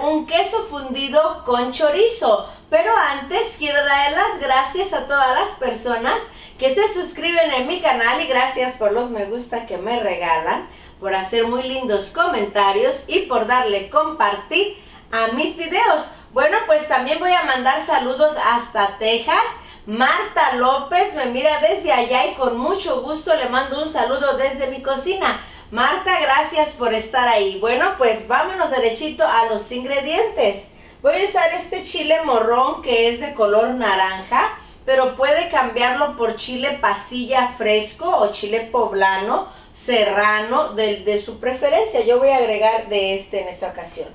un queso fundido con chorizo. Pero antes quiero dar las gracias a todas las personas que se suscriben en mi canal y gracias por los me gusta que me regalan, por hacer muy lindos comentarios y por darle compartir a mis videos. Bueno, pues también voy a mandar saludos hasta Texas. Marta López me mira desde allá y con mucho gusto le mando un saludo desde mi cocina. Marta, gracias por estar ahí. Bueno, pues vámonos derechito a los ingredientes. Voy a usar este chile morrón que es de color naranja, pero puede cambiarlo por chile pasilla fresco o chile poblano, serrano, de, de su preferencia. Yo voy a agregar de este en esta ocasión.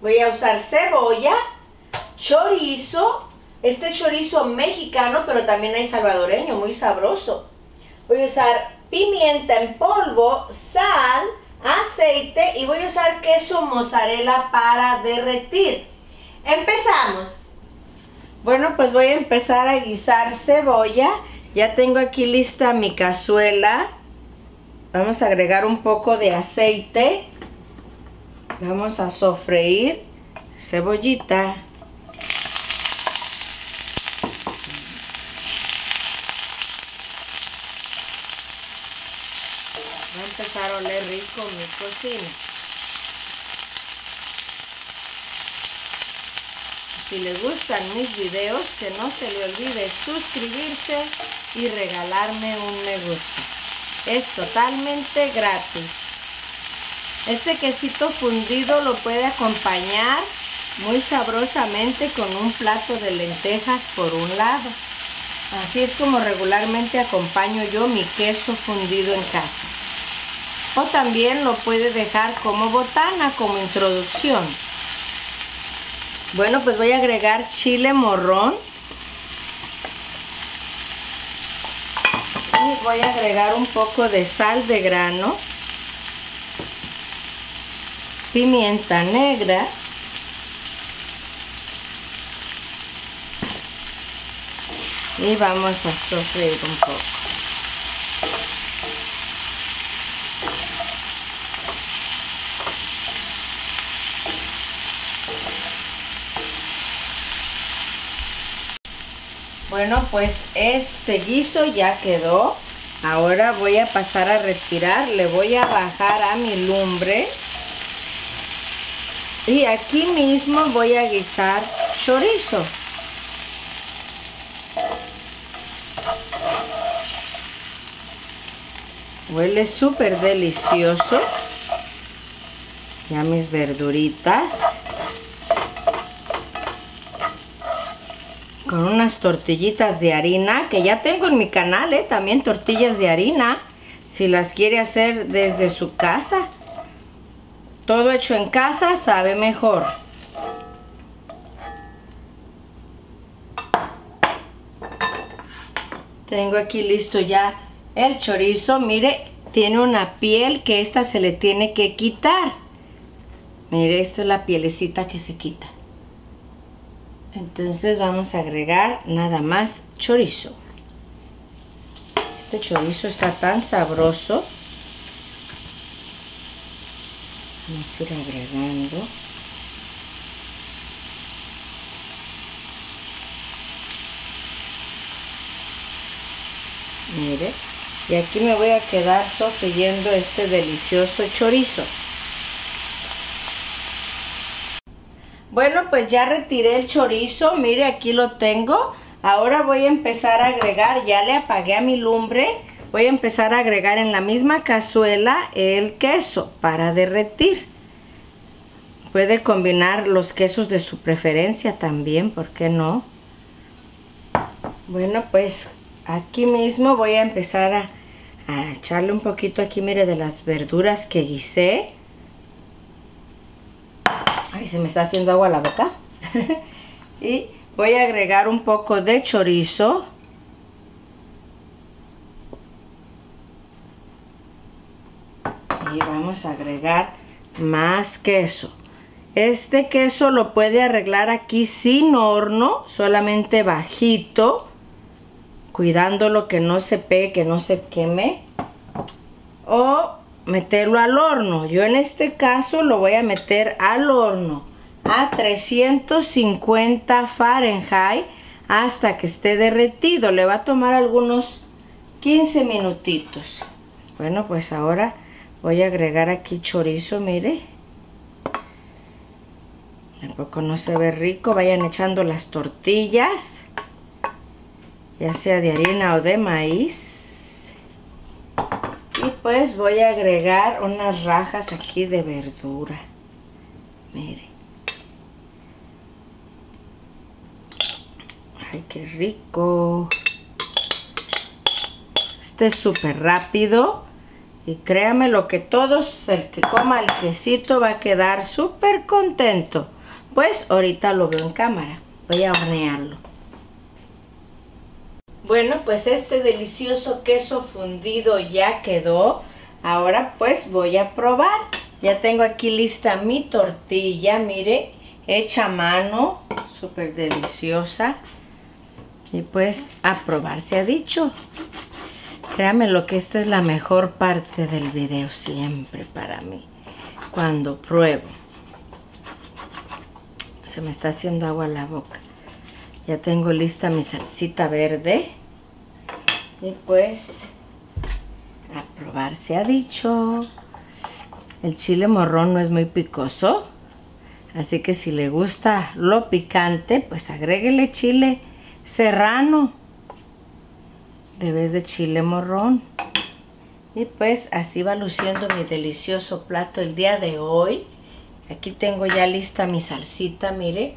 Voy a usar cebolla, chorizo, este chorizo mexicano, pero también hay salvadoreño, muy sabroso. Voy a usar pimienta en polvo, sal, aceite y voy a usar queso mozzarella para derretir. Empezamos. Bueno, pues voy a empezar a guisar cebolla. Ya tengo aquí lista mi cazuela. Vamos a agregar un poco de aceite. Vamos a sofreír cebollita. Va a empezar a oler rico mi cocina. Si le gustan mis videos, que no se le olvide suscribirse y regalarme un me gusta. Es totalmente gratis. Este quesito fundido lo puede acompañar muy sabrosamente con un plato de lentejas por un lado. Así es como regularmente acompaño yo mi queso fundido en casa. O también lo puede dejar como botana, como introducción. Bueno, pues voy a agregar chile morrón. Y voy a agregar un poco de sal de grano. Pimienta negra. Y vamos a sofreír un poco. Bueno, pues este guiso ya quedó. Ahora voy a pasar a retirar. Le voy a bajar a mi lumbre. Y aquí mismo voy a guisar chorizo. Huele súper delicioso. Ya mis verduritas. Con unas tortillitas de harina que ya tengo en mi canal, ¿eh? también tortillas de harina, si las quiere hacer desde su casa. Todo hecho en casa sabe mejor. Tengo aquí listo ya el chorizo, mire, tiene una piel que esta se le tiene que quitar. Mire, esta es la pielecita que se quita. Entonces vamos a agregar nada más chorizo. Este chorizo está tan sabroso. Vamos a ir agregando. Mire, y aquí me voy a quedar sofriendo este delicioso chorizo. Bueno, pues ya retiré el chorizo, mire aquí lo tengo. Ahora voy a empezar a agregar, ya le apagué a mi lumbre, voy a empezar a agregar en la misma cazuela el queso para derretir. Puede combinar los quesos de su preferencia también, ¿por qué no? Bueno, pues aquí mismo voy a empezar a, a echarle un poquito aquí, mire, de las verduras que guisé. Se me está haciendo agua la boca. y voy a agregar un poco de chorizo. Y vamos a agregar más queso. Este queso lo puede arreglar aquí sin horno, solamente bajito, cuidándolo que no se pegue, que no se queme. O meterlo al horno. Yo en este caso lo voy a meter al horno a 350 Fahrenheit hasta que esté derretido. Le va a tomar algunos 15 minutitos. Bueno, pues ahora voy a agregar aquí chorizo, mire. Tampoco no se ve rico. Vayan echando las tortillas. Ya sea de harina o de maíz. Pues voy a agregar unas rajas aquí de verdura. Mire. Ay, qué rico. Este es súper rápido. Y créame lo que todos, el que coma el quesito va a quedar súper contento. Pues ahorita lo veo en cámara. Voy a hornearlo. Bueno, pues este delicioso queso fundido ya quedó. Ahora pues voy a probar. Ya tengo aquí lista mi tortilla, mire, hecha a mano, súper deliciosa. Y pues a probar se ha dicho. Créame lo que esta es la mejor parte del video siempre para mí. Cuando pruebo. Se me está haciendo agua la boca. Ya tengo lista mi salsita verde. Y pues a probar se ha dicho. El chile morrón no es muy picoso. Así que si le gusta lo picante, pues agréguele chile serrano de vez de chile morrón. Y pues así va luciendo mi delicioso plato el día de hoy. Aquí tengo ya lista mi salsita, mire.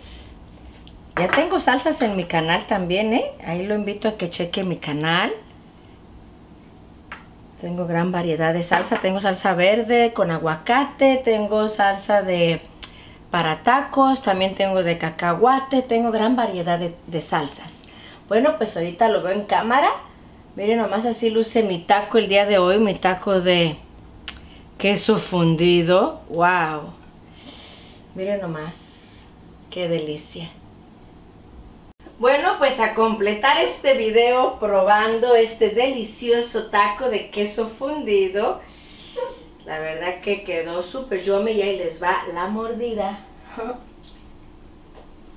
Ya tengo salsas en mi canal también, ¿eh? Ahí lo invito a que cheque mi canal. Tengo gran variedad de salsa. Tengo salsa verde con aguacate. Tengo salsa de para tacos, también tengo de cacahuate, tengo gran variedad de, salsas. Bueno, pues ahorita lo veo en cámara. Miren, nomás así luce mi taco el día de hoy, mi taco de queso fundido. ¡Wow! Miren nomás, qué delicia. Bueno, pues a completar este video probando este delicioso taco de queso fundido. La verdad que quedó súper yummy y ahí les va la mordida.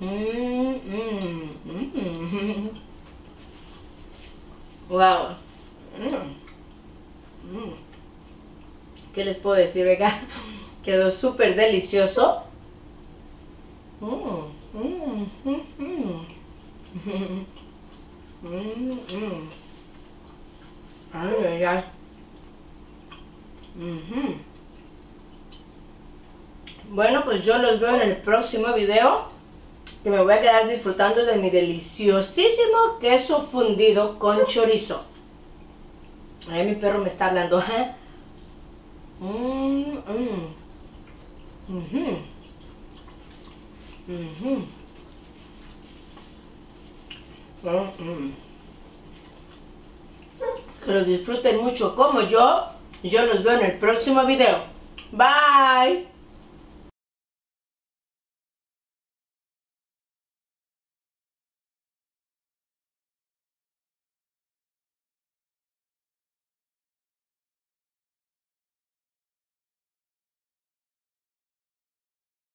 Mm, mm, mm, wow. ¿Qué les puedo decir? Venga, quedó súper delicioso. Ay, ay, ay. Bueno, pues yo los veo en el próximo video. Que me voy a quedar disfrutando de mi deliciosísimo queso fundido con chorizo. Ahí mi perro me está hablando. ¿eh? Mm, mm. Que lo disfruten mucho como yo. Yo los veo en el próximo video. Bye.